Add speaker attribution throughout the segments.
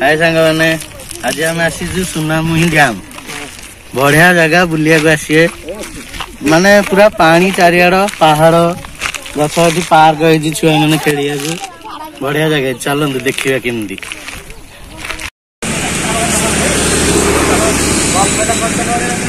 Speaker 1: ହାଏ ସାଙ୍ଗମାନେ ଆଜି ଆମେ ଆସିଛୁ ସୁନାମୁହିଁ ଡ୍ୟାମ ବଢିଆ ଜାଗା ବୁଲିବାକୁ ଆସିବେ ମାନେ ପୁରା ପାଣି ଚାରିଆଡ ପାହାଡ ଗଛ ଅଛି ପାର୍କ ହେଇଛି ଛୁଆମାନେ ଖେଳିବାକୁ ବଢିଆ ଜାଗା ଚାଲନ୍ତୁ ଦେଖିବା କେମିତି
Speaker 2: Gracias.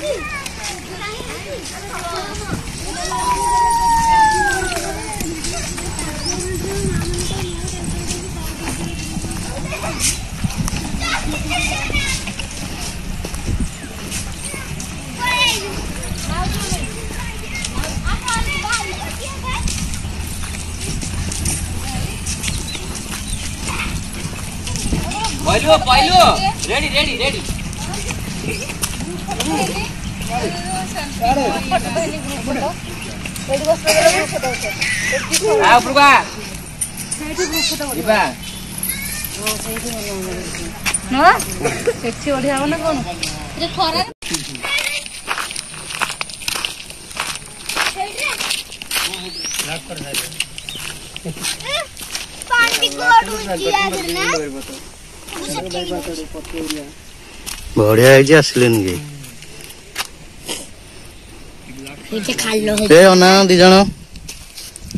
Speaker 2: పైలు
Speaker 1: పైలు రెడీ రెడీ రెడీ
Speaker 3: बढ़िया आसलन
Speaker 1: ଏ ଅନା ଦି ଜଣ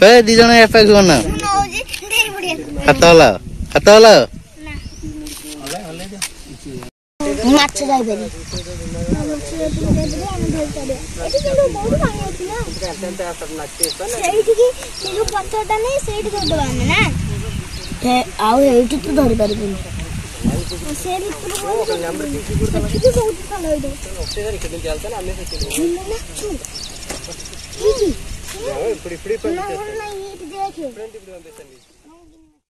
Speaker 1: ଏ ଦି ଜଣ ଏପାଖକୁ ଅନା ହାତ ହଲା ହାତ ହଲା
Speaker 3: ମାଛ ଯାଇପାରିବି ଆଉ ଏଇଠି ତୁ ଧରିପାରିବୁନି ସେ ଭିତରୁ Pretty, pretty, pretty. No, no, no, no, no, no, no, no, no,